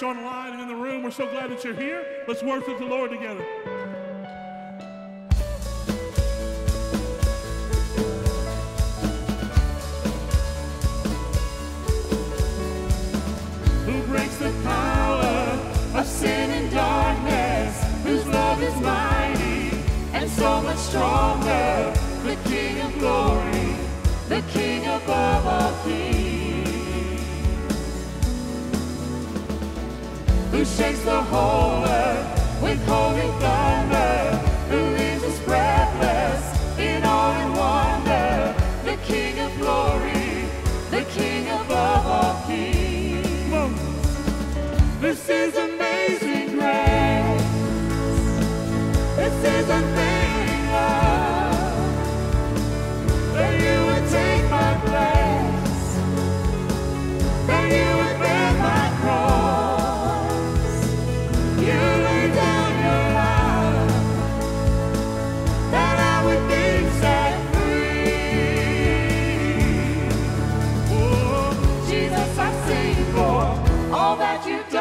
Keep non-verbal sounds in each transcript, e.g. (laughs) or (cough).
Church online and in the room. We're so glad that you're here. Let's worship the Lord together. Who breaks the power of sin and darkness? Whose love is mighty and so much stronger? The King of glory, the King above all kings. Who shakes the whole earth with holy thunder? Who leaves us breathless in awe and wonder? The King of glory, the King above all kings. This is amazing grace. This is unfailing all that you've done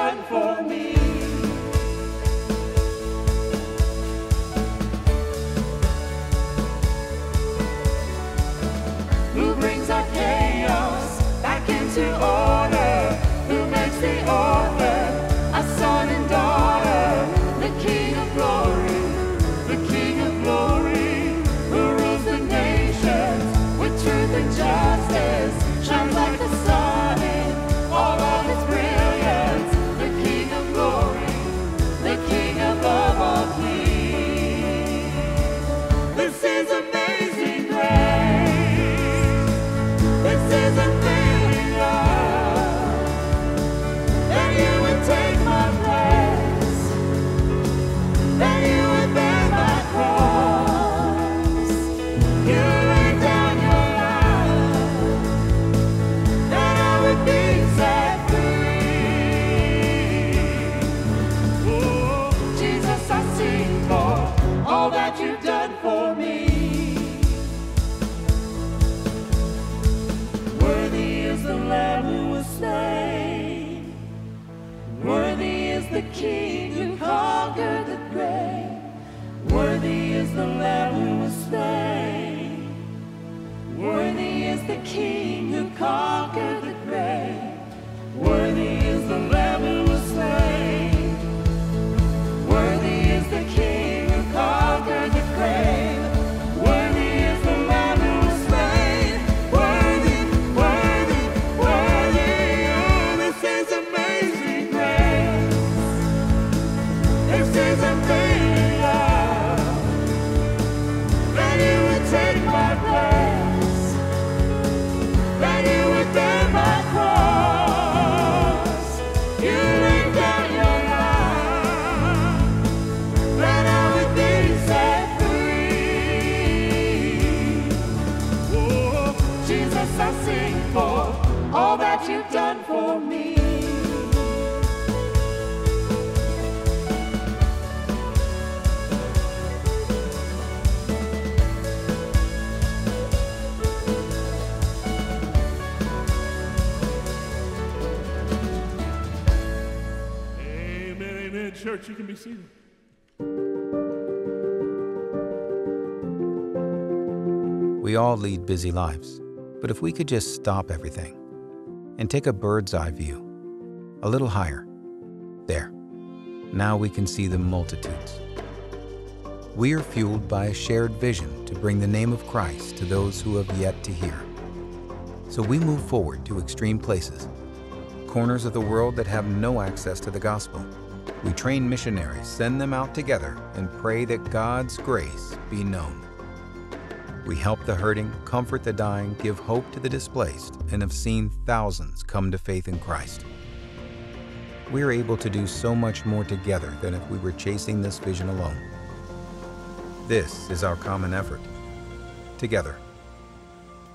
be seated. We all lead busy lives, but if we could just stop everything and take a bird's eye view, a little higher, there, now we can see the multitudes. We are fueled by a shared vision to bring the name of Christ to those who have yet to hear. So we move forward to extreme places, corners of the world that have no access to the gospel. We train missionaries, send them out together, and pray that God's grace be known. We help the hurting, comfort the dying, give hope to the displaced, and have seen thousands come to faith in Christ. We are able to do so much more together than if we were chasing this vision alone. This is our common effort. Together.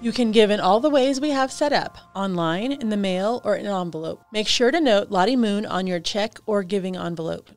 You can give in all the ways we have set up online, in the mail, or in an envelope. Make sure to note Lottie Moon on your check or giving envelope.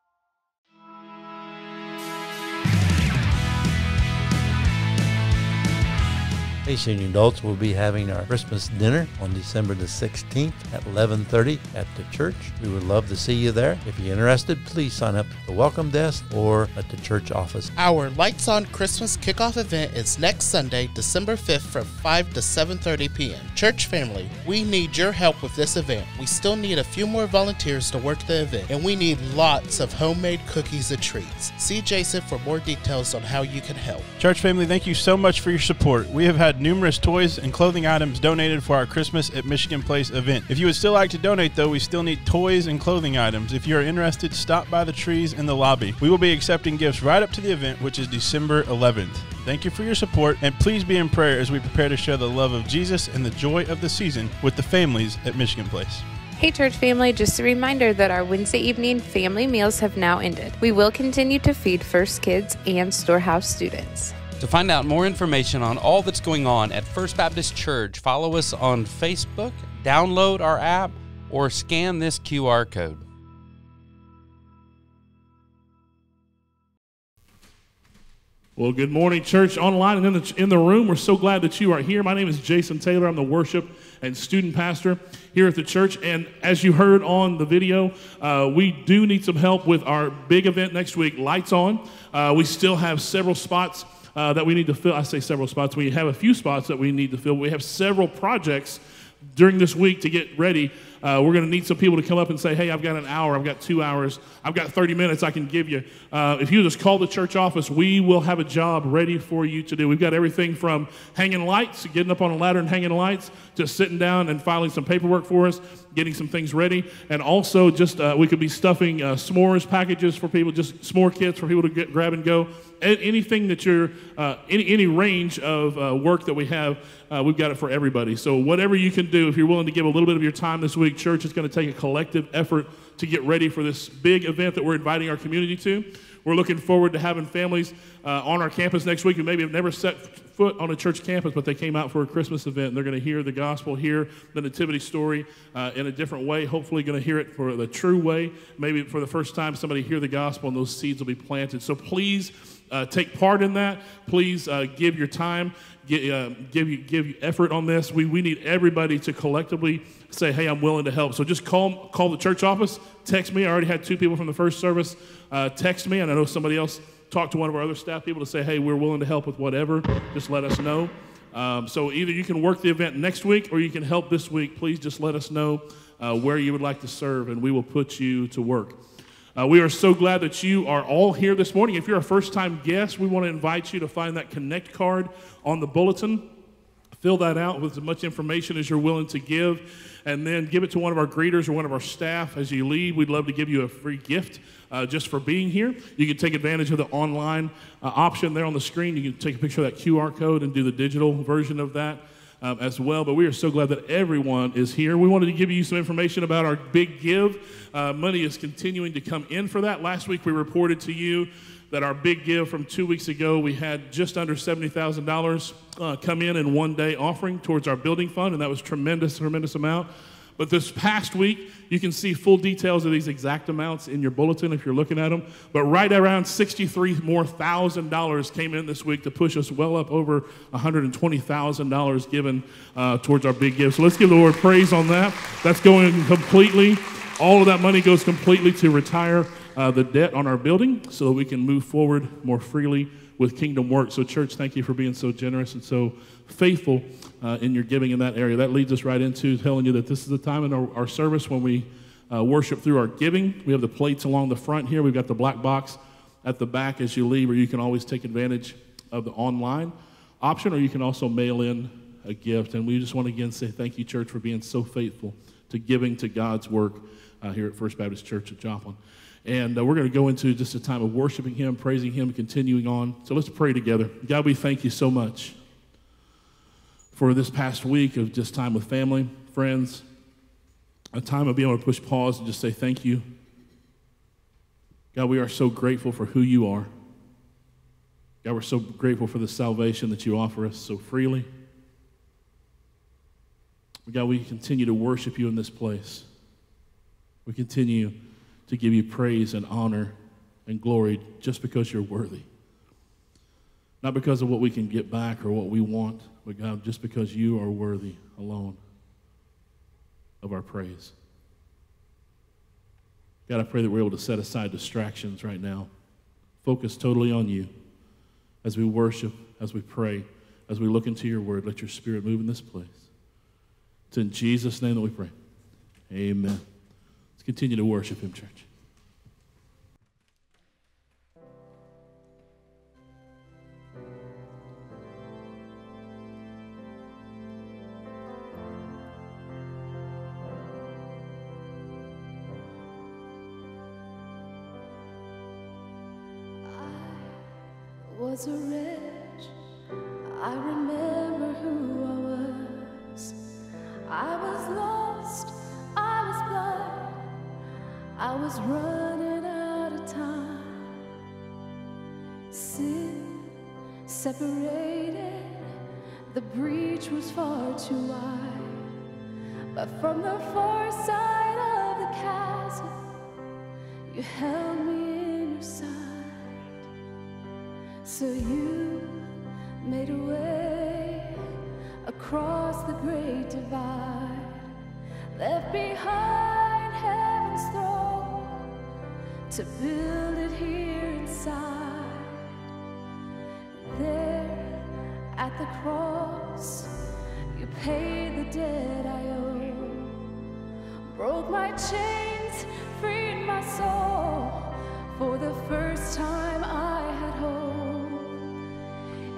Hey, senior adults, we'll be having our Christmas dinner on December the 16th at 11:30 at the church. We would love to see you there. If you're interested, please sign up at the welcome desk or at the church office. Our Lights On Christmas kickoff event is next Sunday, December 5th from 5 to 7:30 p.m. Church family, we need your help with this event. We still need a few more volunteers to work the event, and we need lots of homemade cookies and treats. See Jason for more details on how you can help. Church family, thank you so much for your support. We have had numerous toys and clothing items donated for our Christmas at Michigan Place event. If you would still like to donate, though, we still need toys and clothing items. If you are interested, stop by the trees in the lobby. We will be accepting gifts right up to the event, which is December 11th. Thank you for your support, and please be in prayer as we prepare to share the love of Jesus and the joy of the season with the families at Michigan Place. Hey, church family, just a reminder that our Wednesday evening family meals have now ended. We will continue to feed First Kids and Storehouse students. To find out more information on all that's going on at First Baptist Church, follow us on Facebook, download our app, or scan this QR code. Well, good morning, church online and in the, in the room. We're so glad that you are here. My name is Jason Taylor. I'm the worship and student pastor here at the church. And as you heard on the video, uh, we do need some help with our big event next week, Lights On. Uh, we still have several spots uh, that we need to fill. I say several spots. We have a few spots that we need to fill. We have several projects during this week to get ready. Uh, we're going to need some people to come up and say, hey, I've got an hour, I've got two hours, I've got 30 minutes I can give you. Uh, if you just call the church office, we will have a job ready for you to do. We've got everything from hanging lights, getting up on a ladder and hanging lights, to sitting down and filing some paperwork for us, getting some things ready, and also just uh, we could be stuffing uh, s'mores packages for people, just s'more kits for people to get, grab and go. A- anything that you're, uh, any, any range of uh, work that we have, uh, we've got it for everybody. So whatever you can do, if you're willing to give a little bit of your time this week, church is going to take a collective effort to get ready for this big event that we're inviting our community to. We're looking forward to having families uh, on our campus next week who maybe have never set foot on a church campus, but they came out for a Christmas event. And they're going to hear the gospel, hear the nativity story uh, in a different way. Hopefully, going to hear it for the true way. Maybe for the first time, somebody hear the gospel and those seeds will be planted. So please uh, take part in that. Please uh, give your time, give, uh, give, you, give you effort on this. We, we need everybody to collectively say, hey, I'm willing to help. So just call, call the church office, text me. I already had two people from the first service uh, text me, and I know somebody else talked to one of our other staff people to say, hey, we're willing to help with whatever. Just let us know. Um, so either you can work the event next week or you can help this week. Please just let us know uh, where you would like to serve, and we will put you to work. Uh, we are so glad that you are all here this morning. If you're a first time guest, we want to invite you to find that Connect card on the bulletin. Fill that out with as much information as you're willing to give, and then give it to one of our greeters or one of our staff as you leave. We'd love to give you a free gift uh, just for being here. You can take advantage of the online uh, option there on the screen. You can take a picture of that QR code and do the digital version of that. Um, as well. But we are so glad that everyone is here. We wanted to give you some information about our big give. Uh, money is continuing to come in for that. Last week we reported to you that our big give from two weeks ago, we had just under $70,000 uh, come in in one day offering towards our building fund, and that was tremendous, tremendous amount. But this past week, you can see full details of these exact amounts in your bulletin if you're looking at them. But right around 63 more thousand dollars came in this week to push us well up over $120,000 given uh, towards our big give. So let's give the Lord praise on that. That's going completely, all of that money goes completely to retire uh, the debt on our building so that we can move forward more freely with kingdom work. So, church, thank you for being so generous and so faithful uh, in your giving in that area. That leads us right into telling you that this is the time in our, our service when we uh, worship through our giving. We have the plates along the front here, we've got the black box at the back as you leave, where you can always take advantage of the online option, or you can also mail in a gift. And we just want to again say thank you, church, for being so faithful to giving to God's work uh, here at First Baptist Church at Joplin. And uh, we're going to go into just a time of worshiping Him, praising Him, continuing on. So let's pray together. God, we thank you so much for this past week of just time with family, friends, a time of being able to push pause and just say thank you. God, we are so grateful for who you are. God, we're so grateful for the salvation that you offer us so freely. God, we continue to worship you in this place. We continue to give you praise and honor and glory just because you're worthy. Not because of what we can get back or what we want, but God, just because you are worthy alone of our praise. God, I pray that we're able to set aside distractions right now, focus totally on you as we worship, as we pray, as we look into your word. Let your spirit move in this place. It's in Jesus' name that we pray. Amen. Let's continue to worship him, church. was a wretch. I was running out of time. Sin separated. The breach was far too wide. But from the far side of the chasm, you held me in your side. So you made a way across the great divide, left behind to build it here inside. There at the cross, you paid the debt I owe, broke my chains, freed my soul. For the first time, I had hope.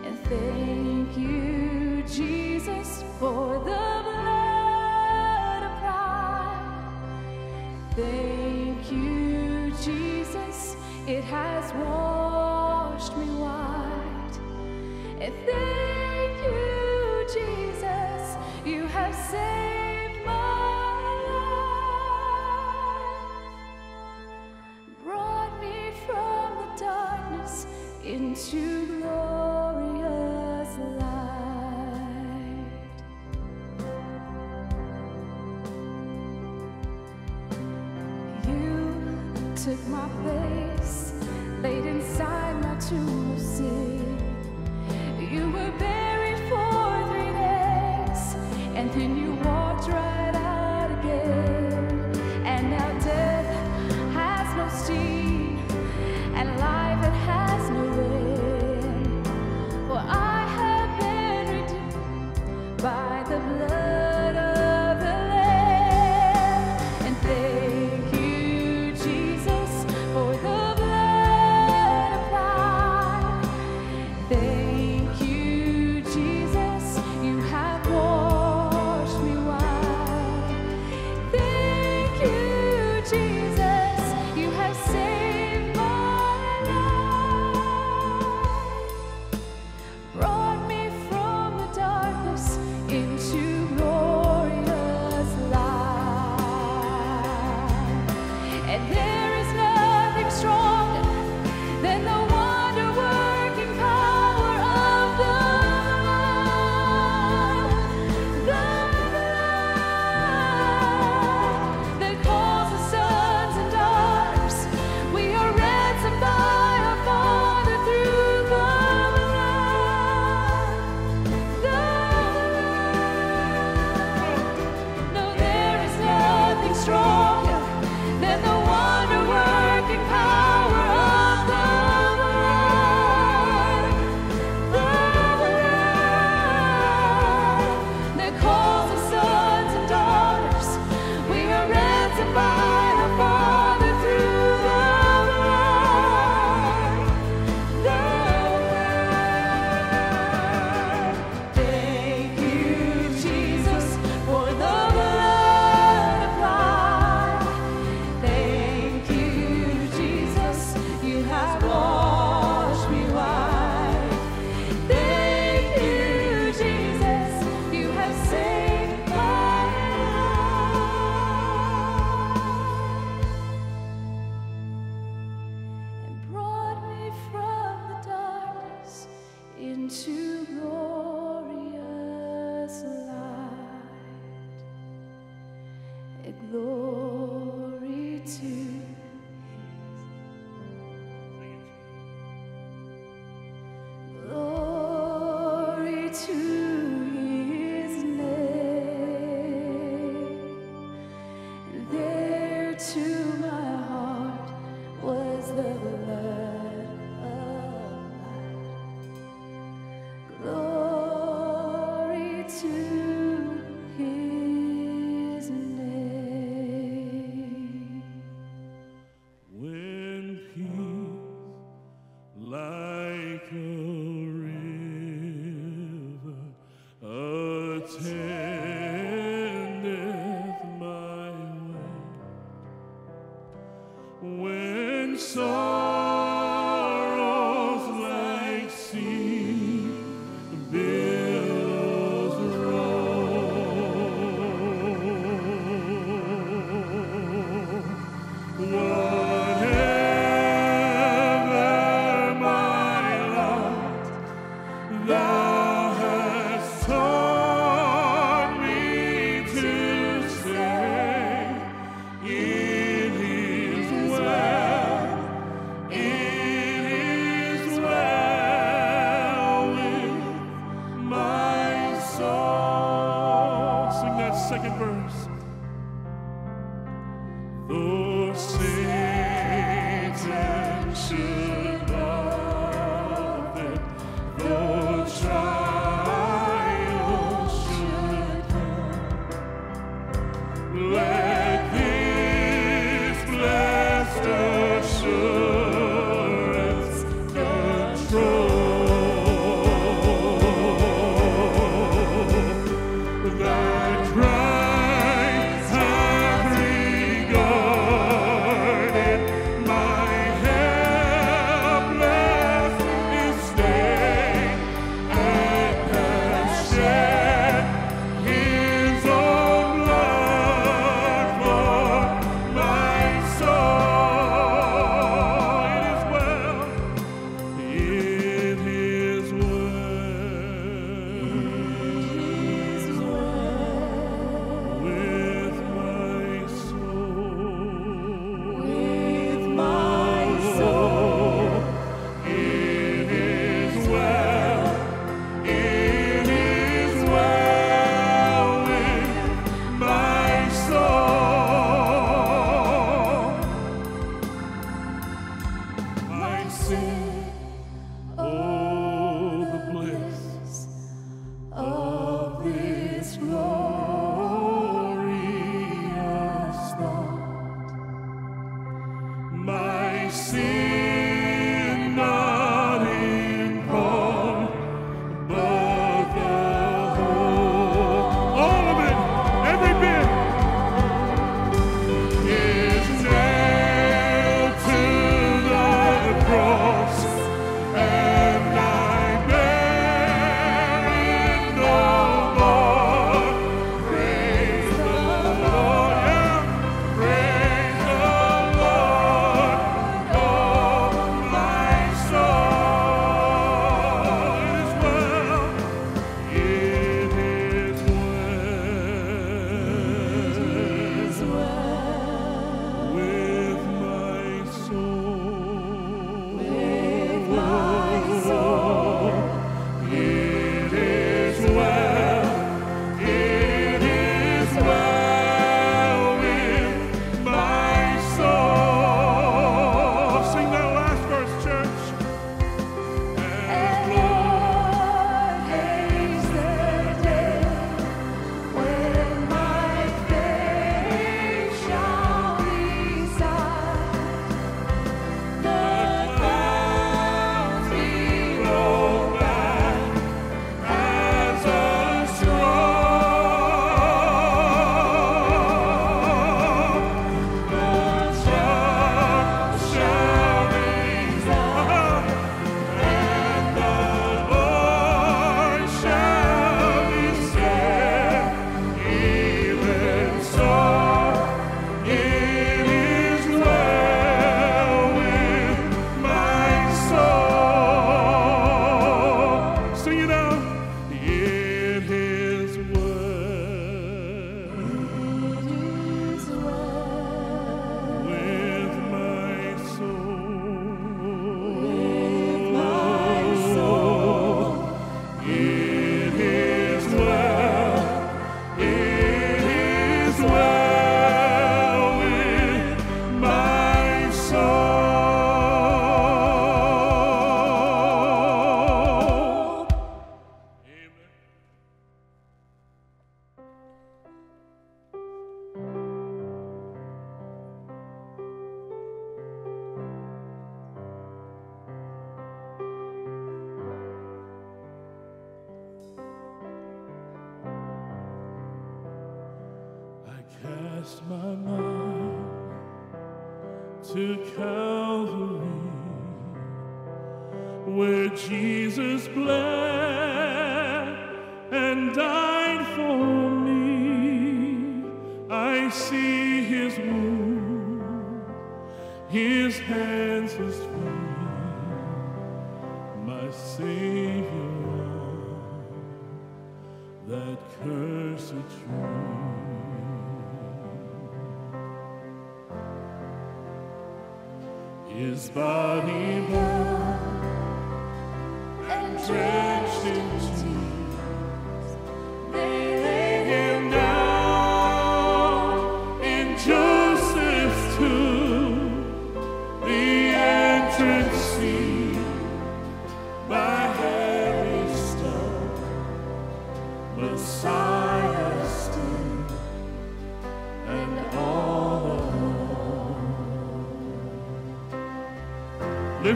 And thank you, Jesus, for the blood applied. Thank you, Jesus, it has washed me white. And thank you, Jesus, you have saved took my place, laid inside my tomb of sin.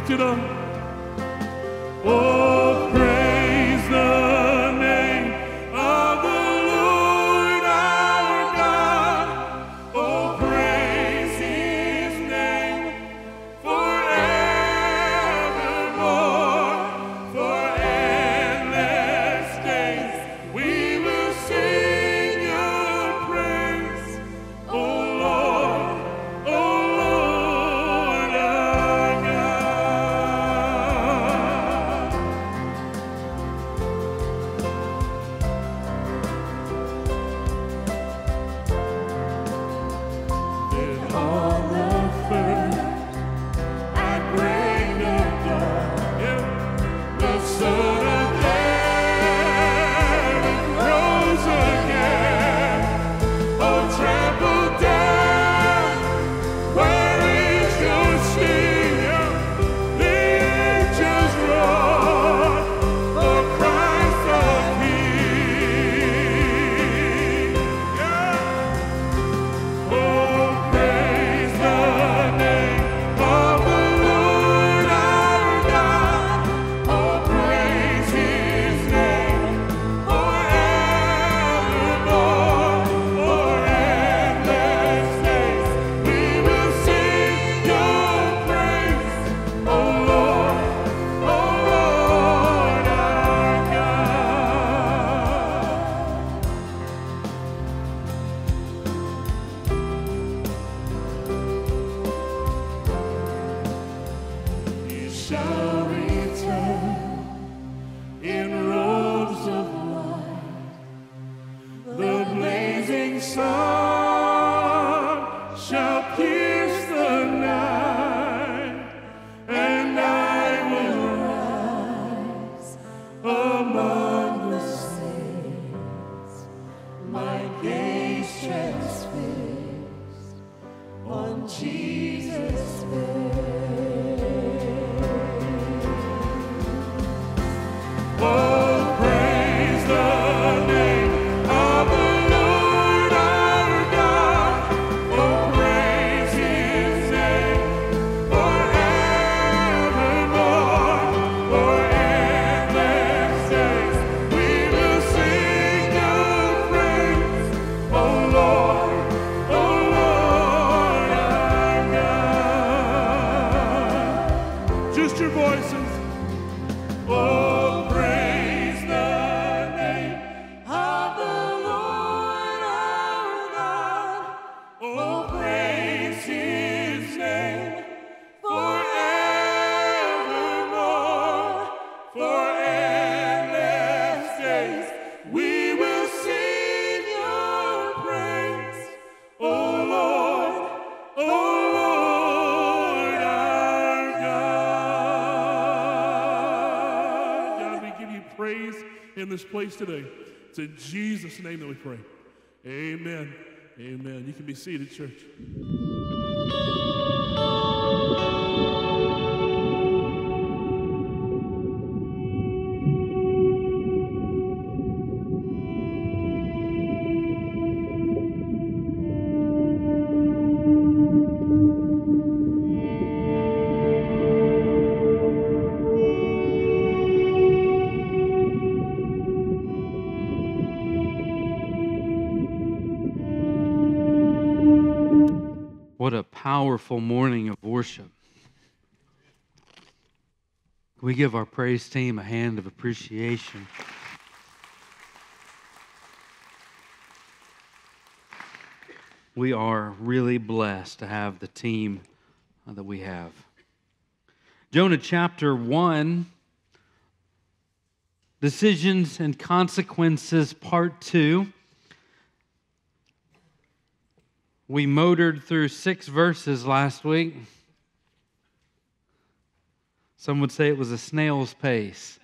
Pick it up. this place today. It's in Jesus' name that we pray. Amen. Amen. You can be seated, church. Powerful morning of worship. We give our praise team a hand of appreciation? We are really blessed to have the team uh, that we have. Jonah chapter 1, Decisions and Consequences, part 2. We motored through six verses last week. Some would say it was a snail's pace.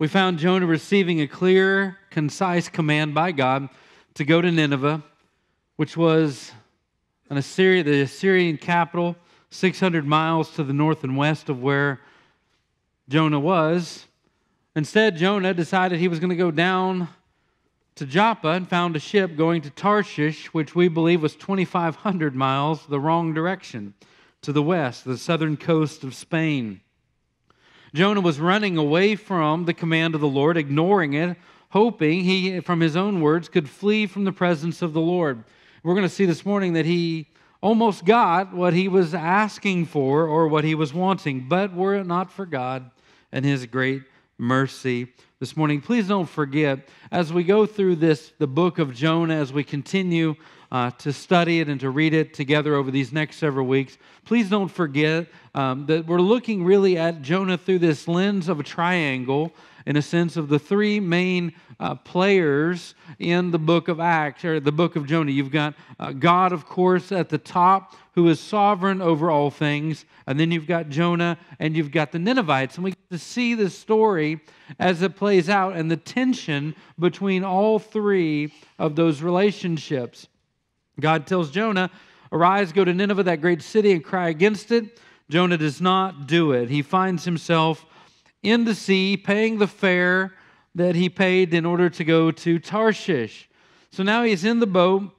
We found Jonah receiving a clear, concise command by God to go to Nineveh, which was an Assyria, the Assyrian capital, 600 miles to the north and west of where Jonah was. Instead, Jonah decided he was going to go down to Joppa and found a ship going to Tarshish, which we believe was 2,500 miles the wrong direction to the west, the southern coast of Spain. Jonah was running away from the command of the Lord, ignoring it, hoping he, from his own words, could flee from the presence of the Lord. We're going to see this morning that he almost got what he was asking for or what he was wanting, but were it not for God and his great mercy this morning, please don't forget as we go through this, the book of Jonah, as we continue uh, to study it and to read it together over these next several weeks, please don't forget um, that we're looking really at Jonah through this lens of a triangle in a sense of the three main uh, players in the book of Acts or the book of Jonah. You've got uh, God, of course, at the top, who is sovereign over all things, and then you've got Jonah and you've got the Ninevites. And we get to see this story as it plays out and the tension between all three of those relationships. God tells Jonah, Arise, go to Nineveh, that great city, and cry against it. Jonah does not do it. He finds himself in the sea, paying the fare that he paid in order to go to Tarshish. So now he's in the boat,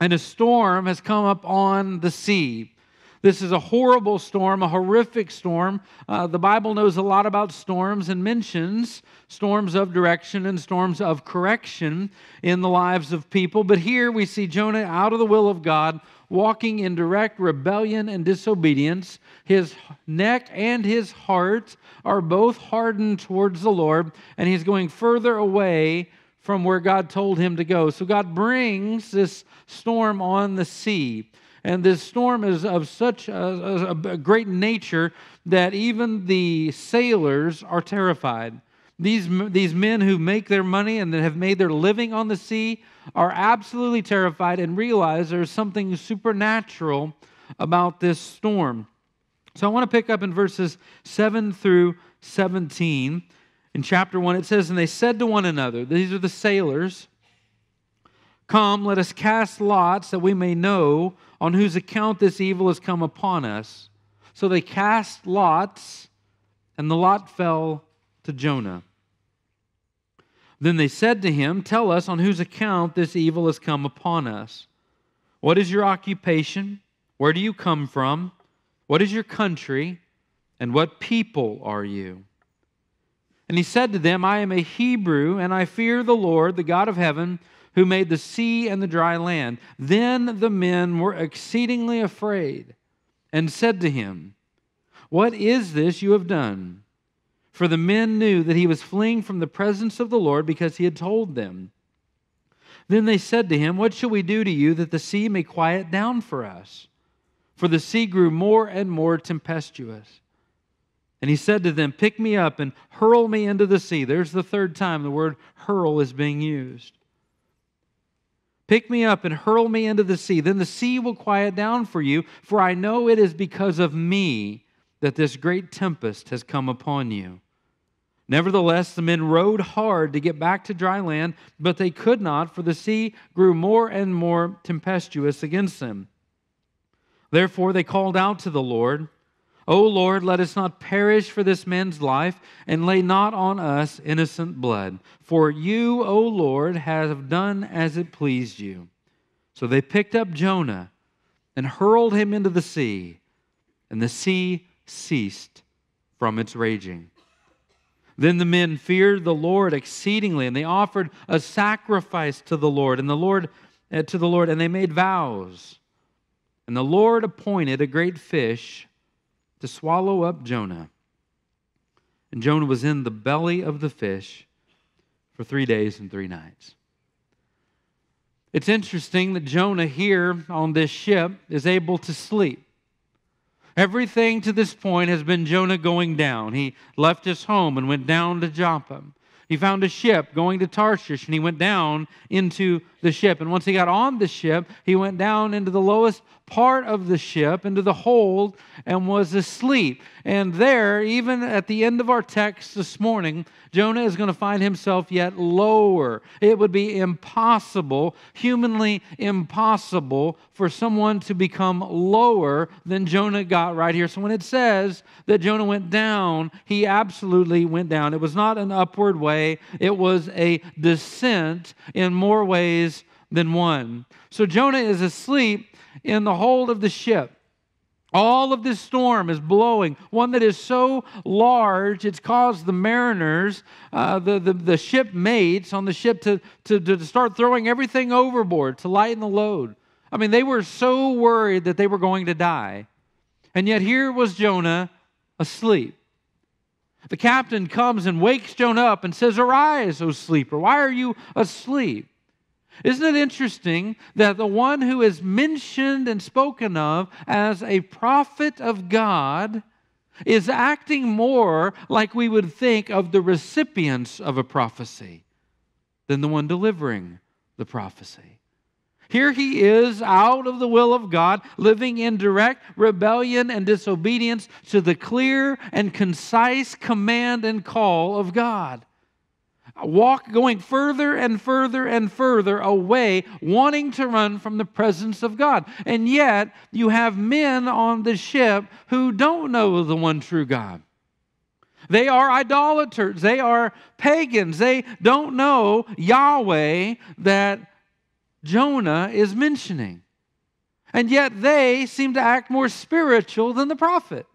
and a storm has come up on the sea. This is a horrible storm, a horrific storm. Uh, the Bible knows a lot about storms and mentions storms of direction and storms of correction in the lives of people. But here we see Jonah out of the will of God, walking in direct rebellion and disobedience. His neck and his heart are both hardened towards the Lord, and he's going further away from where God told him to go. So God brings this storm on the sea. And this storm is of such a, a, great nature that even the sailors are terrified. These, these men who make their money and that have made their living on the sea are absolutely terrified and realize there's something supernatural about this storm. So I want to pick up in verses 7 through 17. In chapter 1, it says, And they said to one another, These are the sailors, Come, let us cast lots that we may know on whose account this evil has come upon us. So they cast lots, and the lot fell to Jonah. Then they said to him, Tell us on whose account this evil has come upon us. What is your occupation? Where do you come from? What is your country? And what people are you? And he said to them, I am a Hebrew, and I fear the Lord, the God of heaven who made the sea and the dry land. Then the men were exceedingly afraid and said to him, What is this you have done? For the men knew that he was fleeing from the presence of the Lord because he had told them. Then they said to him, What shall we do to you that the sea may quiet down for us? For the sea grew more and more tempestuous. And he said to them, Pick me up and hurl me into the sea. There's the third time the word hurl is being used. Pick me up and hurl me into the sea. Then the sea will quiet down for you, for I know it is because of me that this great tempest has come upon you. Nevertheless, the men rowed hard to get back to dry land, but they could not, for the sea grew more and more tempestuous against them. Therefore, they called out to the Lord. O Lord, let us not perish for this man's life, and lay not on us innocent blood. For you, O Lord, have done as it pleased you. So they picked up Jonah and hurled him into the sea, and the sea ceased from its raging. Then the men feared the Lord exceedingly, and they offered a sacrifice to the Lord, and the Lord uh, to the Lord, and they made vows. And the Lord appointed a great fish to swallow up Jonah. And Jonah was in the belly of the fish for three days and three nights. It's interesting that Jonah here on this ship is able to sleep. Everything to this point has been Jonah going down. He left his home and went down to Joppa. He found a ship going to Tarshish and he went down into the ship. And once he got on the ship, he went down into the lowest part of the ship, into the hold, and was asleep. And there, even at the end of our text this morning, Jonah is going to find himself yet lower. It would be impossible, humanly impossible, for someone to become lower than Jonah got right here. So when it says that Jonah went down, he absolutely went down. It was not an upward way, it was a descent in more ways than one. So Jonah is asleep in the hold of the ship. All of this storm is blowing, one that is so large, it's caused the mariners, uh, the, the, the shipmates on the ship to, to, to start throwing everything overboard to lighten the load. I mean, they were so worried that they were going to die. And yet here was Jonah asleep. The captain comes and wakes Jonah up and says, Arise, O sleeper, why are you asleep? Isn't it interesting that the one who is mentioned and spoken of as a prophet of God is acting more like we would think of the recipients of a prophecy than the one delivering the prophecy? Here he is out of the will of God, living in direct rebellion and disobedience to the clear and concise command and call of God walk going further and further and further away, wanting to run from the presence of God. And yet, you have men on the ship who don't know the one true God. They are idolaters, they are pagans, they don't know Yahweh that Jonah is mentioning. And yet, they seem to act more spiritual than the prophet.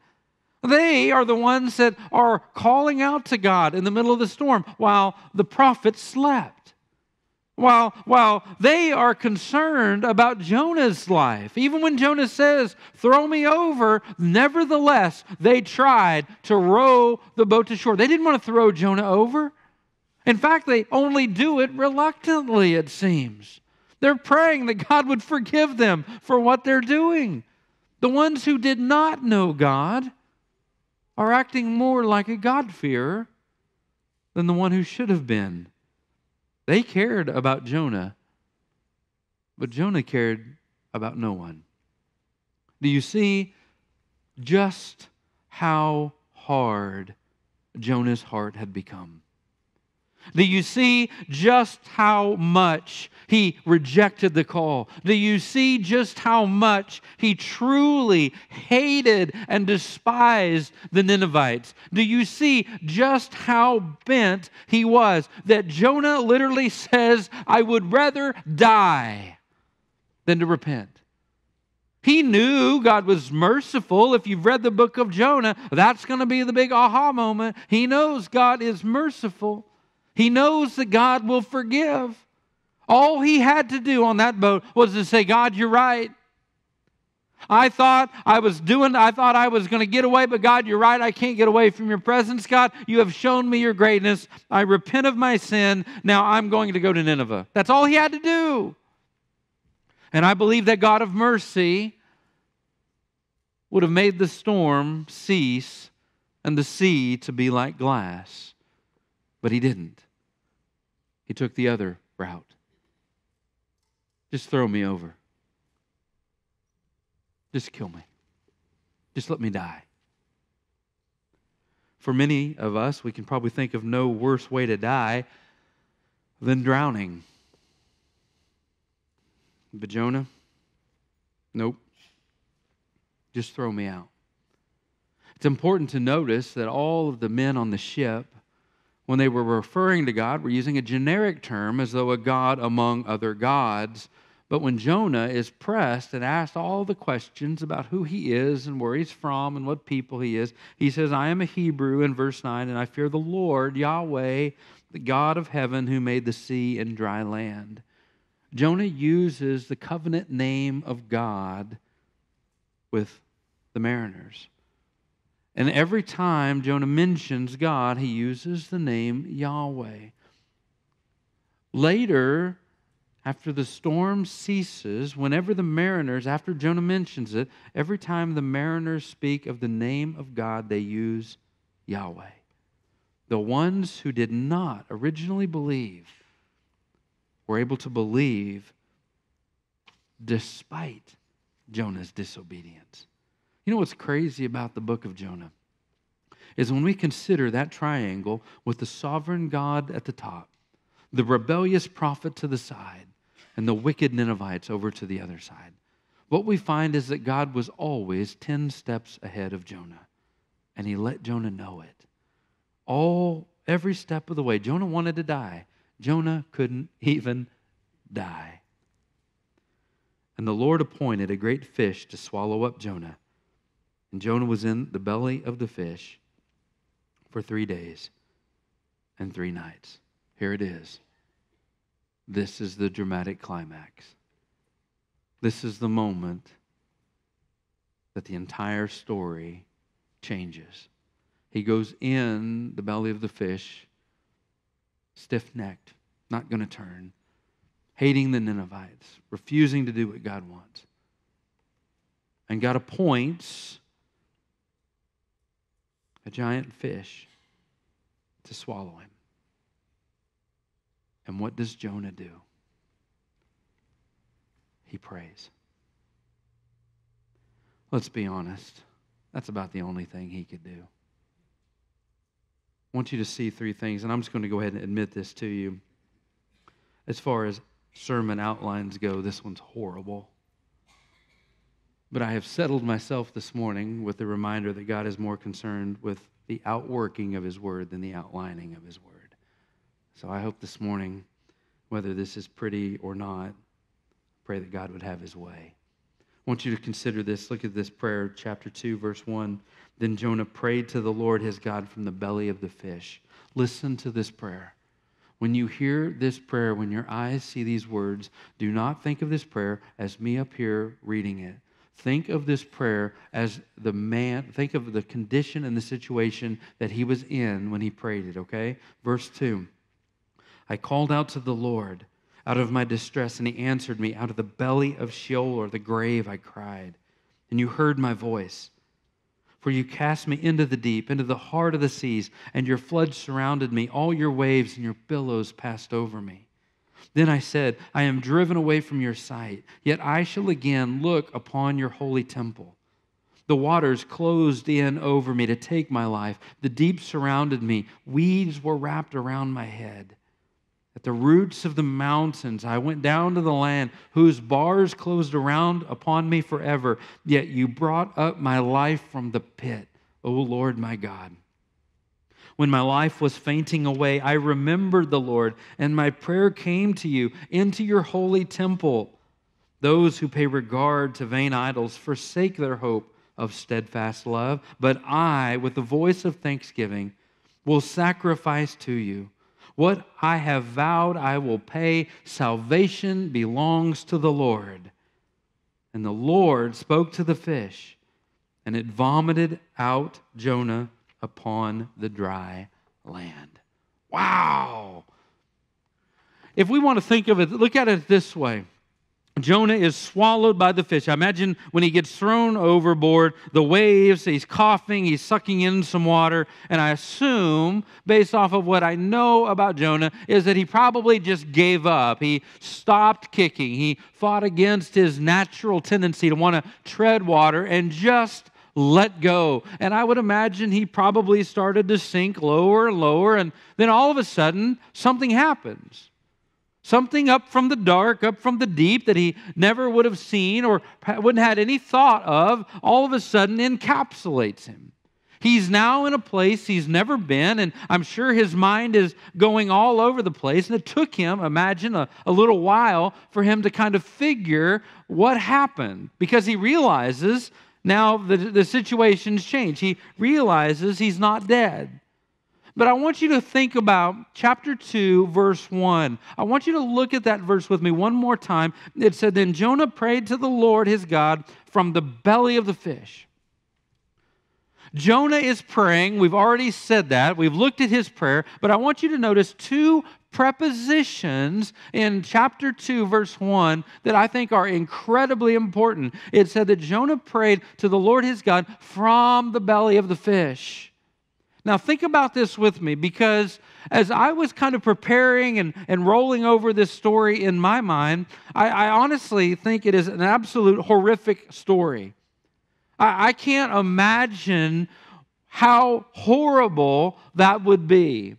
They are the ones that are calling out to God in the middle of the storm while the prophet slept. While, while they are concerned about Jonah's life. Even when Jonah says, Throw me over, nevertheless, they tried to row the boat to shore. They didn't want to throw Jonah over. In fact, they only do it reluctantly, it seems. They're praying that God would forgive them for what they're doing. The ones who did not know God are acting more like a God-fearer than the one who should have been. They cared about Jonah, but Jonah cared about no one. Do you see just how hard Jonah's heart had become? Do you see just how much he rejected the call? Do you see just how much he truly hated and despised the Ninevites? Do you see just how bent he was that Jonah literally (laughs) says, I would rather die than to repent? He knew God was merciful. If you've read the book of Jonah, that's going to be the big aha moment. He knows God is merciful. He knows that God will forgive. All he had to do on that boat was to say, God, you're right. I thought I was doing, I thought I was going to get away, but God, you're right. I can't get away from your presence. God, you have shown me your greatness. I repent of my sin. Now I'm going to go to Nineveh. That's all he had to do. And I believe that God of mercy would have made the storm cease and the sea to be like glass. But he didn't. He took the other route. Just throw me over. Just kill me. Just let me die. For many of us, we can probably think of no worse way to die than drowning. But Jonah, nope. Just throw me out. It's important to notice that all of the men on the ship when they were referring to God, were using a generic term as though a God among other gods. But when Jonah is pressed and asked all the questions about who he is and where he's from and what people he is, he says, I am a Hebrew in verse 9, and I fear the Lord, Yahweh, the God of heaven who made the sea and dry land. Jonah uses the covenant name of God with the mariners. And every time Jonah mentions God, he uses the name Yahweh. Later, after the storm ceases, whenever the mariners, after Jonah mentions it, every time the mariners speak of the name of God, they use Yahweh. The ones who did not originally believe were able to believe despite Jonah's disobedience. You know what's crazy about the book of Jonah? Is when we consider that triangle with the sovereign God at the top, the rebellious prophet to the side, and the wicked Ninevites over to the other side. What we find is that God was always 10 steps ahead of Jonah, and he let Jonah know it. All every step of the way, Jonah wanted to die. Jonah couldn't (laughs) even die. And the Lord appointed a great fish to swallow up Jonah. And Jonah was in the belly of the fish for three days and three nights. Here it is. This is the dramatic climax. This is the moment that the entire story changes. He goes in the belly of the fish, stiff necked, not going to turn, hating the Ninevites, refusing to do what God wants. And God appoints a giant fish to swallow him. And what does Jonah do? He prays. Let's be honest. That's about the only thing he could do. I want you to see three things, and I'm just going to go ahead and admit this to you. As far as sermon outlines go, this one's horrible. But I have settled myself this morning with the reminder that God is more concerned with the outworking of His Word than the outlining of His Word. So I hope this morning, whether this is pretty or not, pray that God would have His way. I want you to consider this. Look at this prayer, chapter 2, verse 1. Then Jonah prayed to the Lord his God from the belly of the fish. Listen to this prayer. When you hear this prayer, when your eyes see these words, do not think of this prayer as me up here reading it. Think of this prayer as the man, think of the condition and the situation that he was in when he prayed it, okay? Verse 2 I called out to the Lord out of my distress, and he answered me. Out of the belly of Sheol or the grave, I cried, and you heard my voice. For you cast me into the deep, into the heart of the seas, and your floods surrounded me. All your waves and your billows passed over me. Then I said, I am driven away from your sight, yet I shall again look upon your holy temple. The waters closed in over me to take my life. The deep surrounded me. Weeds were wrapped around my head. At the roots of the mountains, I went down to the land whose bars closed around upon me forever. Yet you brought up my life from the pit, O Lord my God. When my life was fainting away, I remembered the Lord, and my prayer came to you into your holy temple. Those who pay regard to vain idols forsake their hope of steadfast love, but I, with the voice of thanksgiving, will sacrifice to you. What I have vowed, I will pay. Salvation belongs to the Lord. And the Lord spoke to the fish, and it vomited out Jonah upon the dry land. Wow. If we want to think of it, look at it this way. Jonah is swallowed by the fish. I imagine when he gets thrown overboard, the waves, he's coughing, he's sucking in some water. And I assume, based off of what I know about Jonah, is that he probably just gave up. He stopped kicking. He fought against his natural tendency to want to tread water and just let go. And I would imagine he probably started to sink lower and lower. And then all of a sudden, something happens. Something up from the dark, up from the deep that he never would have seen or wouldn't had any thought of, all of a sudden encapsulates him. He's now in a place he's never been, and I'm sure his mind is going all over the place. And it took him, imagine, a, a little while for him to kind of figure what happened because he realizes now the, the situation's changed. He realizes he's not dead. But I want you to think about chapter 2, verse 1. I want you to look at that verse with me one more time. It said, Then Jonah prayed to the Lord his God from the belly of the fish. Jonah is praying. We've already said that. We've looked at his prayer, but I want you to notice two prepositions in chapter 2, verse 1, that I think are incredibly important. It said that Jonah prayed to the Lord his God from the belly of the fish. Now, think about this with me because as I was kind of preparing and, and rolling over this story in my mind, I, I honestly think it is an absolute horrific story. I, I can't imagine how horrible that would be.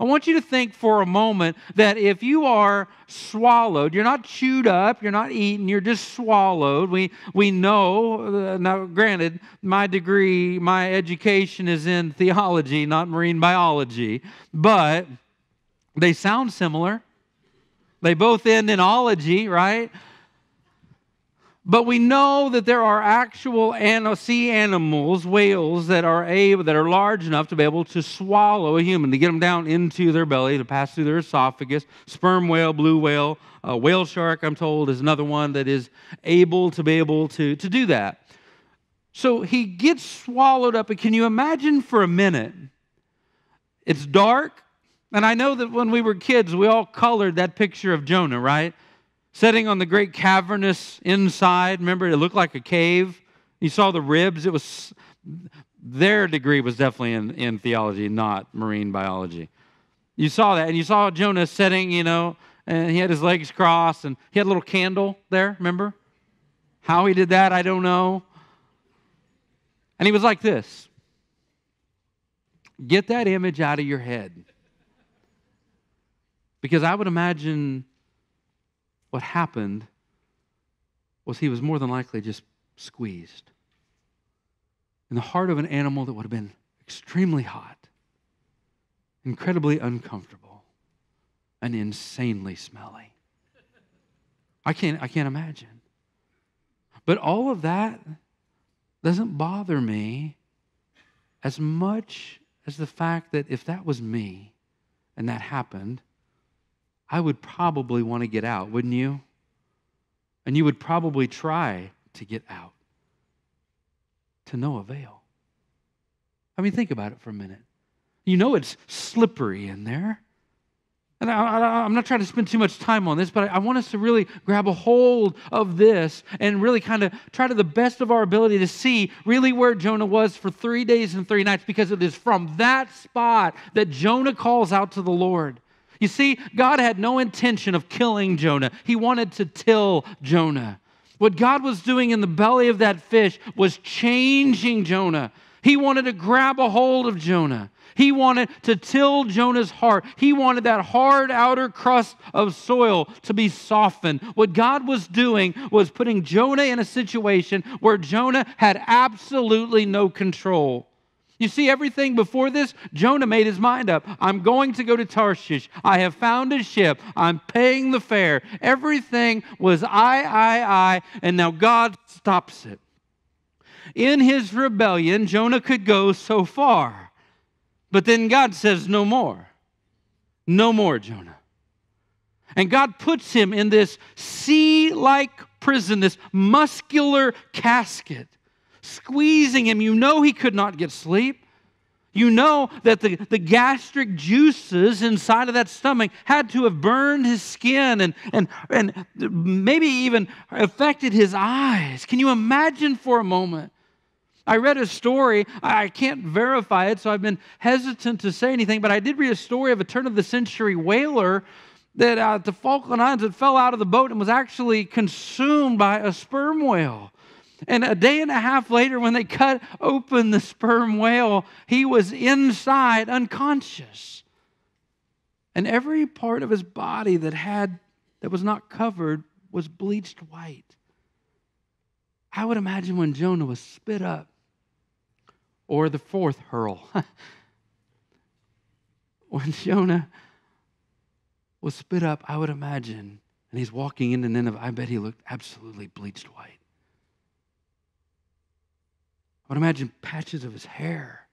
I want you to think for a moment that if you are swallowed, you're not chewed up, you're not eaten, you're just swallowed. We, we know, uh, now granted, my degree, my education is in theology, not marine biology, but they sound similar. They both end in ology, right? But we know that there are actual sea animals, whales, that are able, that are large enough to be able to swallow a human, to get them down into their belly, to pass through their esophagus. Sperm whale, blue whale, uh, whale shark, I'm told, is another one that is able to be able to, to do that. So he gets swallowed up. And can you imagine for a minute? It's dark. And I know that when we were kids, we all colored that picture of Jonah, right? Sitting on the great cavernous inside, remember, it looked like a cave. You saw the ribs. It was their degree was definitely in, in theology, not marine biology. You saw that, and you saw Jonah sitting, you know, and he had his legs crossed, and he had a little candle there, remember? How he did that, I don't know. And he was like this Get that image out of your head. Because I would imagine what happened was he was more than likely just squeezed in the heart of an animal that would have been extremely hot, incredibly uncomfortable, and insanely smelly. I can't, I can't imagine. But all of that doesn't bother me as much as the fact that if that was me and that happened, I would probably want to get out, wouldn't you? And you would probably try to get out to no avail. I mean, think about it for a minute. You know it's slippery in there. And I, am not trying to spend too much time on this, but I, I want us to really grab a hold of this and really kind of try to the best of our ability to see really where Jonah was for three days and three nights, because it is from that spot that Jonah calls out to the Lord. You see, God had no intention of killing Jonah, He wanted to till Jonah. What God was doing in the belly of that fish was changing Jonah. He wanted to grab a hold of Jonah. He wanted to till Jonah's heart. He wanted that hard outer crust of soil to be softened. What God was doing was putting Jonah in a situation where Jonah had absolutely no control. You see, everything before this, Jonah made his mind up. I'm going to go to Tarshish. I have found a ship. I'm paying the fare. Everything was I, I, I, and now God stops it. In his rebellion, Jonah could go so far. But then God says, No more. No more, Jonah. And God puts him in this sea like prison, this muscular casket squeezing him. You know he could not get sleep. You know that the, the gastric juices inside of that stomach had to have burned his skin and, and, and maybe even affected his eyes. Can you imagine for a moment? I read a story, I can't verify it, so I've been hesitant to say anything, but I did read a story of a turn of the century whaler that uh, at the Falkland Islands that fell out of the boat and was actually consumed by a sperm whale. And a day and a half later, when they cut open the sperm whale, he was inside unconscious. And every part of his body that had that was not covered was bleached white. I would imagine when Jonah was spit up, or the fourth hurl, (laughs) when Jonah was spit up, I would imagine, and he's walking into Nineveh, I bet he looked absolutely bleached white. I would imagine patches of his hair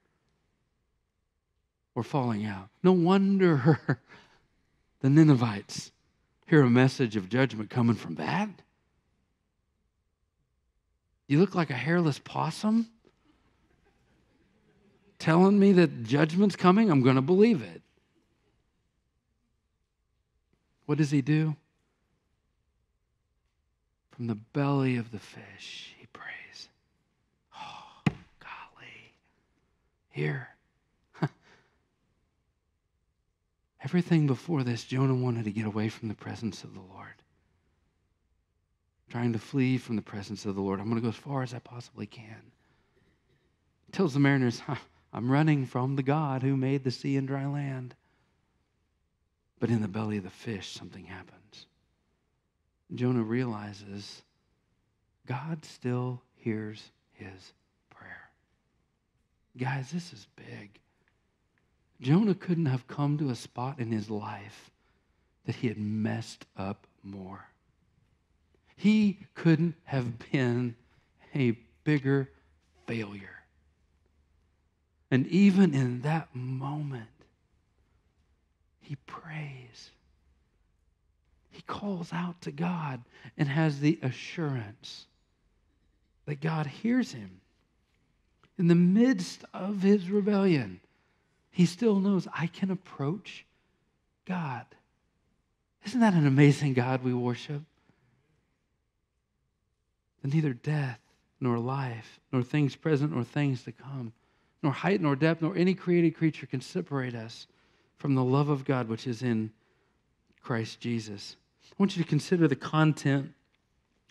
were falling out. No wonder (laughs) the Ninevites hear a message of judgment coming from that. You look like a hairless possum? Telling me that judgment's coming? I'm going to believe it. What does he do? From the belly of the fish, he prays. Oh, golly. Here. (laughs) Everything before this, Jonah wanted to get away from the presence of the Lord. Trying to flee from the presence of the Lord. I'm going to go as far as I possibly can. Tells the mariners, I'm running from the God who made the sea and dry land. But in the belly of the fish, something happens. Jonah realizes God still hears his. Guys, this is big. Jonah couldn't have come to a spot in his life that he had messed up more. He couldn't have been a bigger failure. And even in that moment, he prays. He calls out to God and has the assurance that God hears him. In the midst of his rebellion, he still knows I can approach God. Isn't that an amazing God we worship? That neither death, nor life, nor things present, nor things to come, nor height, nor depth, nor any created creature can separate us from the love of God which is in Christ Jesus. I want you to consider the content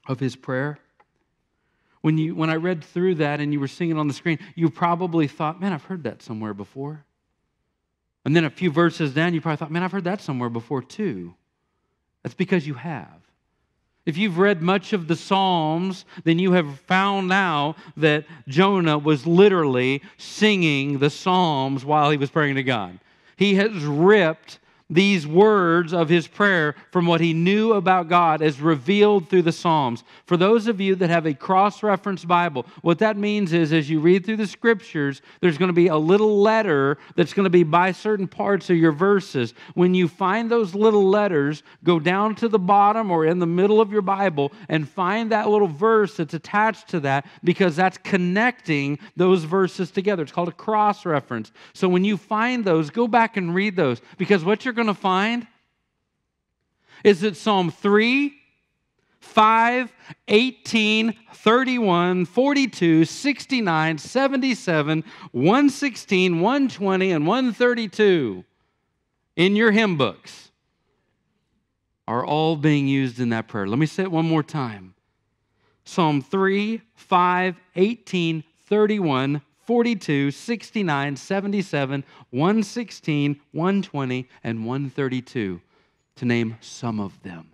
of his prayer. When, you, when I read through that and you were seeing it on the screen, you probably thought, man, I've heard that somewhere before. And then a few verses down, you probably thought, man, I've heard that somewhere before too. That's because you have. If you've read much of the Psalms, then you have found out that Jonah was literally singing the Psalms while he was praying to God. He has ripped these words of his prayer from what he knew about God as revealed through the Psalms. For those of you that have a cross reference Bible, what that means is as you read through the scriptures, there's going to be a little letter that's going to be by certain parts of your verses. When you find those little letters, go down to the bottom or in the middle of your Bible and find that little verse that's attached to that because that's connecting those verses together. It's called a cross reference. So when you find those, go back and read those because what you're going to find is that Psalm 3, 5, 18, 31, 42, 69, 77, 116, 120, and 132 in your hymn books are all being used in that prayer. Let me say it one more time Psalm 3, 5, 18, 31, 42, 69, 77, 116, 120, and 132, to name some of them.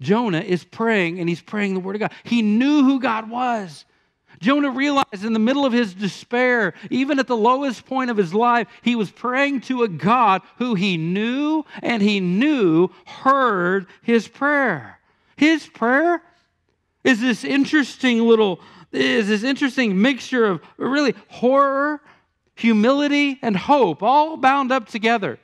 Jonah is praying and he's praying the Word of God. He knew who God was. Jonah realized in the middle of his despair, even at the lowest point of his life, he was praying to a God who he knew and he knew heard his prayer. His prayer is this interesting little is this interesting mixture of really horror, humility, and hope, all bound up together.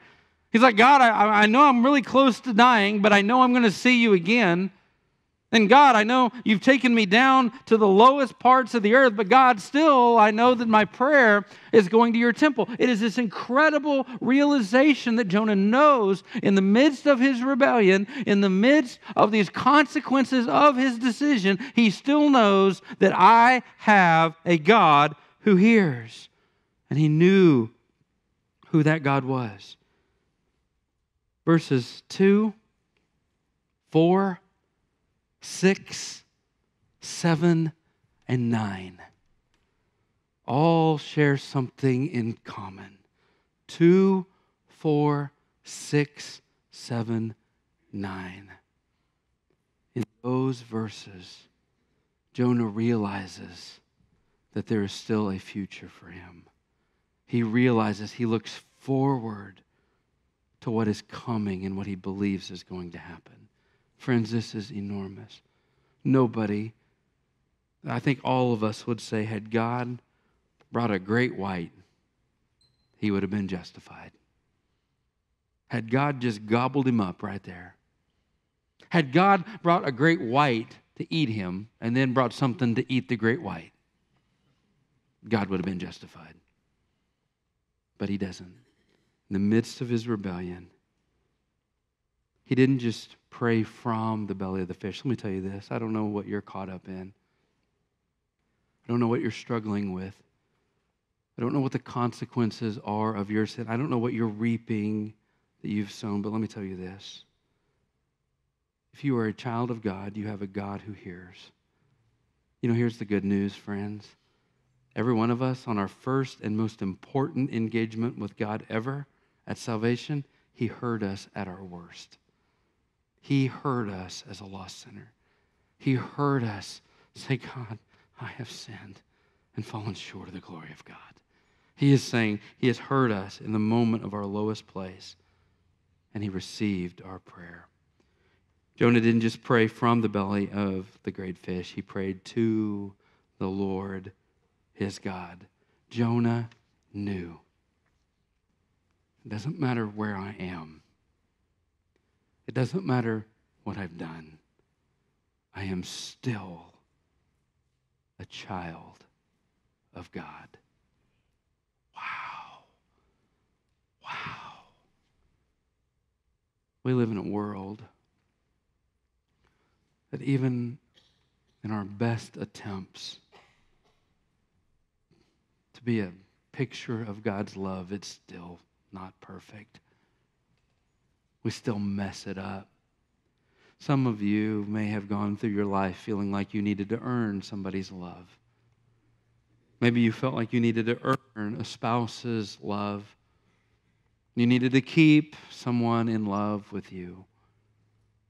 He's like, God, I, I know I'm really close to dying, but I know I'm going to see you again. And God, I know you've taken me down to the lowest parts of the earth, but God, still, I know that my prayer is going to your temple. It is this incredible realization that Jonah knows in the midst of his rebellion, in the midst of these consequences of his decision, he still knows that I have a God who hears. And he knew who that God was. Verses 2, 4, 6, 7, and 9 all share something in common. 2, 4, 6, 7, 9. In those verses, Jonah realizes that there is still a future for him. He realizes, he looks forward to what is coming and what he believes is going to happen. Friends, this is enormous. Nobody, I think all of us would say, had God brought a great white, he would have been justified. Had God just gobbled him up right there. Had God brought a great white to eat him and then brought something to eat the great white, God would have been justified. But he doesn't. In the midst of his rebellion, he didn't just pray from the belly of the fish. Let me tell you this I don't know what you're caught up in, I don't know what you're struggling with. I don't know what the consequences are of your sin. I don't know what you're reaping that you've sown, but let me tell you this. If you are a child of God, you have a God who hears. You know, here's the good news, friends. Every one of us, on our first and most important engagement with God ever at salvation, He heard us at our worst. He heard us as a lost sinner. He heard us say, God, I have sinned and fallen short of the glory of God. He is saying He has heard us in the moment of our lowest place, and He received our prayer. Jonah didn't just pray from the belly of the great fish, he prayed to the Lord his God. Jonah knew. It doesn't matter where I am, it doesn't matter what I've done. I am still a child of God. Wow. Wow. We live in a world that even in our best attempts to be a picture of God's love, it's still not perfect. We still mess it up. Some of you may have gone through your life feeling like you needed to earn somebody's love. Maybe you felt like you needed to earn a spouse's love. You needed to keep someone in love with you.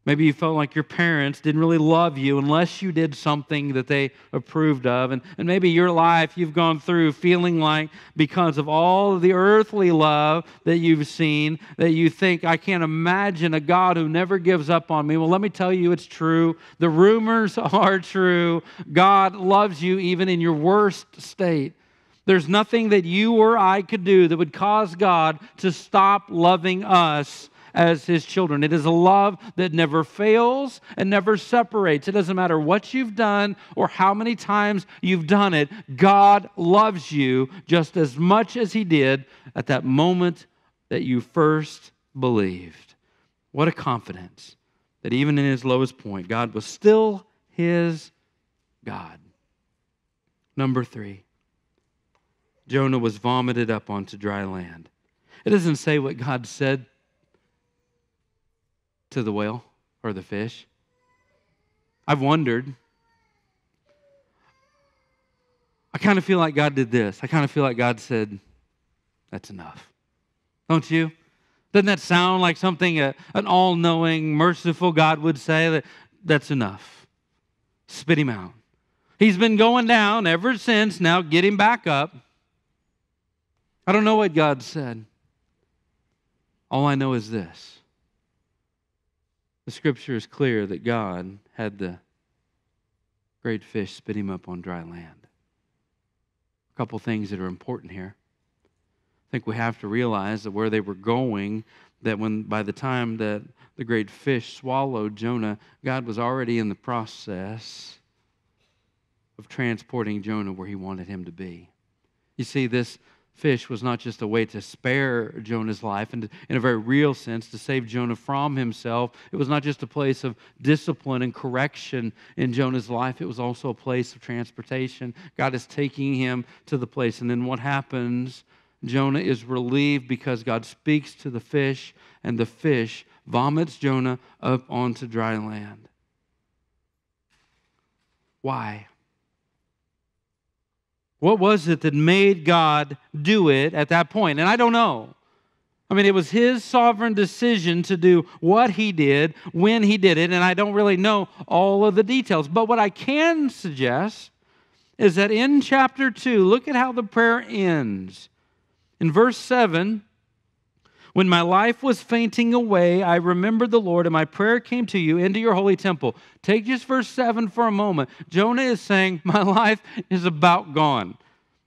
Maybe you felt like your parents didn't really love you unless you did something that they approved of. And, and maybe your life you've gone through feeling like because of all of the earthly love that you've seen, that you think, I can't imagine a God who never gives up on me. Well, let me tell you, it's true. The rumors (laughs) are true. God loves you even in your worst state. There's nothing that you or I could do that would cause God to stop loving us as his children. It is a love that never fails and never separates. It doesn't matter what you've done or how many times you've done it, God loves you just as much as he did at that moment that you first believed. What a confidence that even in his lowest point, God was still his God. Number three, Jonah was vomited up onto dry land. It doesn't say what God said to the whale or the fish. I've wondered. I kind of feel like God did this. I kind of feel like God said, That's enough. Don't you? Doesn't that sound like something a, an all knowing, merciful God would say? That that's enough. Spit him out. He's been going down ever since. Now get him back up. I don't know what God said. All I know is this the scripture is clear that God had the great fish spit him up on dry land. A couple things that are important here. I think we have to realize that where they were going, that when by the time that the great fish swallowed Jonah, God was already in the process of transporting Jonah where he wanted him to be. You see, this fish was not just a way to spare Jonah's life and in a very real sense to save Jonah from himself. It was not just a place of discipline and correction in Jonah's life, it was also a place of transportation. God is taking him to the place. And then what happens? Jonah is relieved because God speaks to the fish, and the fish vomits Jonah up onto dry land. Why? What was it that made God do it at that point? And I don't know. I mean, it was his sovereign decision to do what he did when he did it, and I don't really know all of the details. But what I can suggest is that in chapter 2, look at how the prayer ends. In verse 7, when my life was fainting away, I remembered the Lord, and my prayer came to you into your holy temple. Take just verse 7 for a moment. Jonah is saying, (laughs) My life is about gone.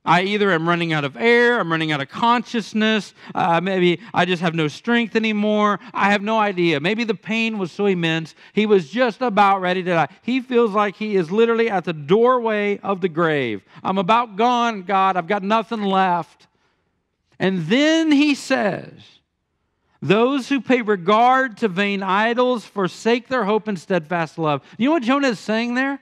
I either am running out of air, I'm running out of consciousness, uh, maybe I just have no strength anymore. I have no idea. Maybe the pain was so immense, he was just about ready to die. He feels like he is literally at the doorway of the grave. I'm about gone, God, I've got nothing left. And then he says, Those who pay regard to vain idols forsake their hope and steadfast love. You know what Jonah is saying there?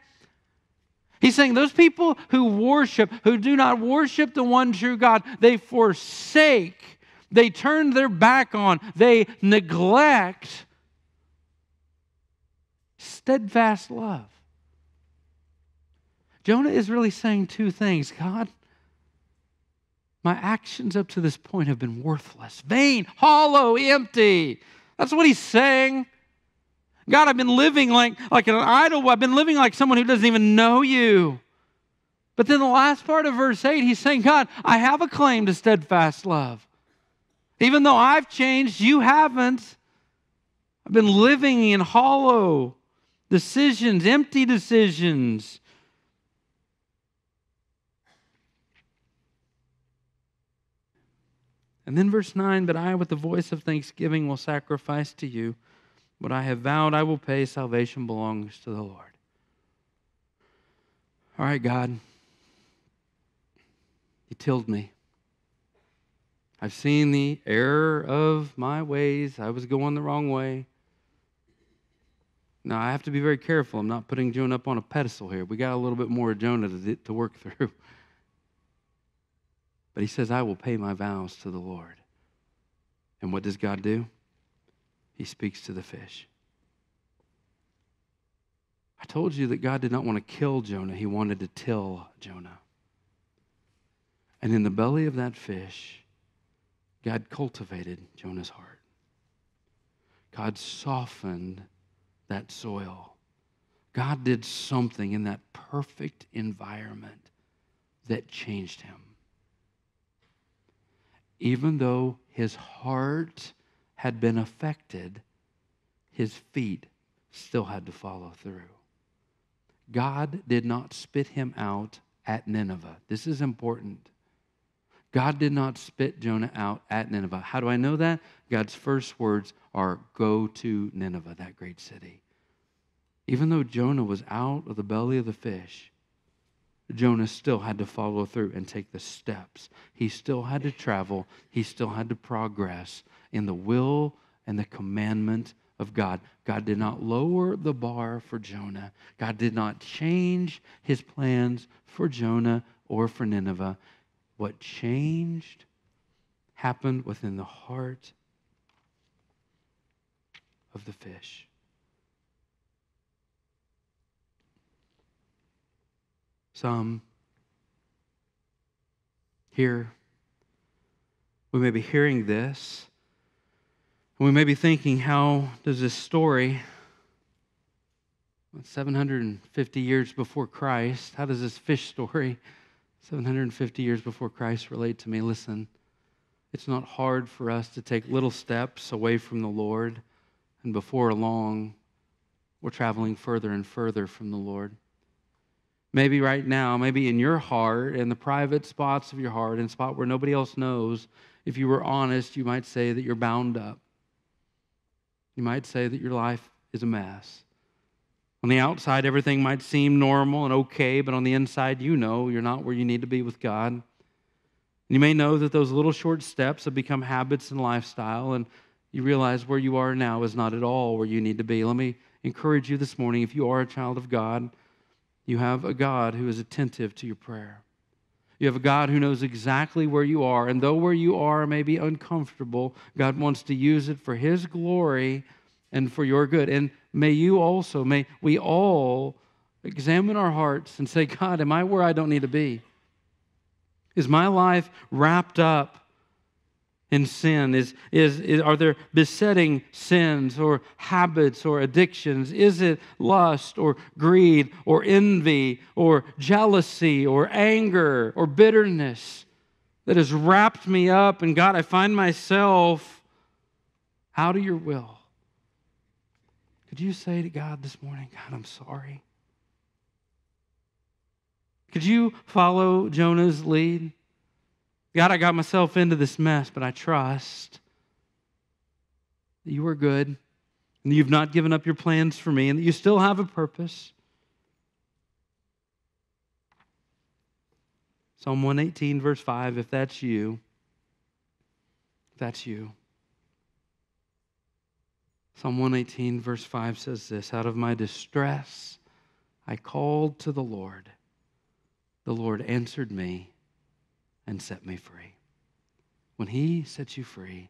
He's saying those people who worship, who do not worship the one true God, they forsake, they turn their back on, they neglect steadfast love. Jonah is really saying two things God, my actions up to this point have been worthless, vain, hollow, empty. That's what he's saying. God, I've been living like, like an idol. I've been living like someone who doesn't even know you. But then the last part of verse 8, he's saying, God, I have a claim to steadfast love. Even though I've changed, you haven't. I've been living in hollow decisions, empty decisions. And then verse 9, but I, with the voice of thanksgiving, will sacrifice to you. What I have vowed I will pay, salvation belongs to the Lord. All right, God, you tilled me. I've seen the error of my ways. I was going the wrong way. Now, I have to be very careful. I'm not putting Jonah up on a pedestal here. We got a little bit more of Jonah to, to work (laughs) through. But he says, I will pay my vows to the Lord. And what does God do? he speaks to the fish. I told you that God did not want to kill Jonah, he wanted to till Jonah. And in the belly of that fish, God cultivated Jonah's heart. God softened that soil. God did something in that perfect environment that changed him. Even though his heart had been affected, his feet still had to follow through. God did not spit him out at Nineveh. This is important. God did not spit Jonah out at Nineveh. How do I know that? God's first words are go to Nineveh, that great city. Even though Jonah was out of the belly of the fish, Jonah still had to follow through and take the steps. He still had to travel, he still had to progress in the will and the commandment of God. God did not lower the bar for Jonah. God did not change his plans for Jonah or for Nineveh. What changed happened within the heart of the fish. Some here, we may be hearing this And we may be thinking, how does this story, 750 years before Christ, how does this fish story, 750 years before Christ, relate to me? Listen, it's not hard for us to take little steps away from the Lord, and before long, we're traveling further and further from the Lord. Maybe right now, maybe in your heart, in the private spots of your heart, in a spot where nobody else knows, if you were honest, you might say that you're bound up. You might say that your life is a mess. On the outside, everything might seem normal and okay, but on the inside, you know you're not where you need to be with God. You may know that those little short steps have become habits and lifestyle, and you realize where you are now is not at all where you need to be. Let me encourage you this morning if you are a child of God, you have a God who is attentive to your prayer. You have a God who knows exactly where you are. And though where you are may be uncomfortable, God wants to use it for His glory and for your good. And may you also, may we all examine our hearts and say, God, am I where I don't need to be? Is my life wrapped up in sin? Is, is, is, are there besetting sins or habits or addictions? Is it lust or greed or envy or jealousy or anger or bitterness that has wrapped me up? And God, I find myself out of your will. Could you say to God this morning, God, I'm sorry? Could you follow Jonah's lead? God, I got myself into this mess, but I trust that you are good and you've not given up your plans for me and that you still have a purpose. Psalm 118, verse 5, if that's you, if that's you. Psalm 118, verse 5 says this Out of my distress, I called to the Lord. The Lord answered me and set me free. When He sets you free,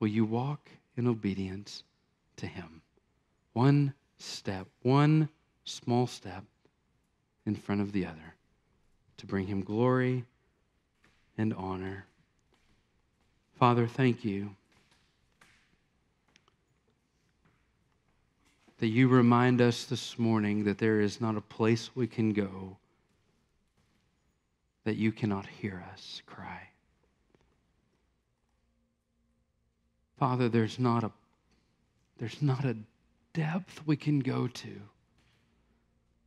will you walk in obedience to Him? One step, one small step in front of the other to bring Him glory and honor. Father, thank you that you remind us this morning that there is not a place we can go that you cannot hear us cry. Father, there's not a there's not a depth we can go to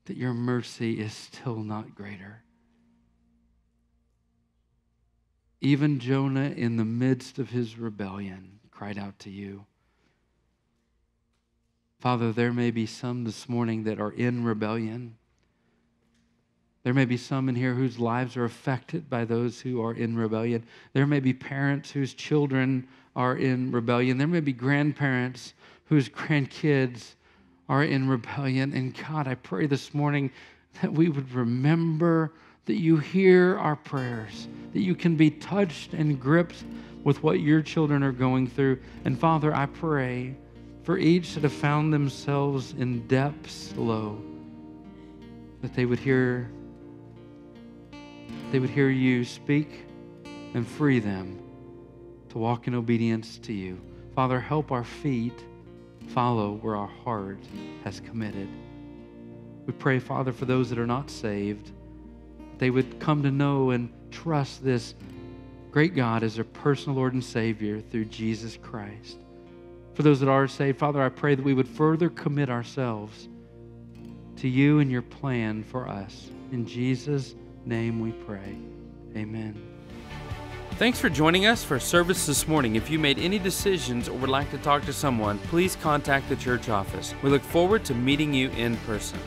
that your mercy is still not greater. Even Jonah, in the midst of his rebellion, cried out to you. Father, there may be some this morning that are in rebellion. There may be some in here whose lives are affected by those who are in rebellion. There may be parents whose children are in rebellion. There may be grandparents whose grandkids are in rebellion. And God, I pray this morning that we would remember that you hear our prayers, that you can be touched and gripped with what your children are going through. And Father, I pray for each that have found themselves in depths low, that they would hear they would hear you speak and free them to walk in obedience to you. Father, help our feet follow where our heart has committed. We pray, Father, for those that are not saved they would come to know and trust this great God as their personal Lord and Savior through Jesus Christ. For those that are saved, Father, I pray that we would further commit ourselves to you and your plan for us. In Jesus' name we pray. Amen. Thanks for joining us for service this morning. If you made any decisions or would like to talk to someone, please contact the church office. We look forward to meeting you in person.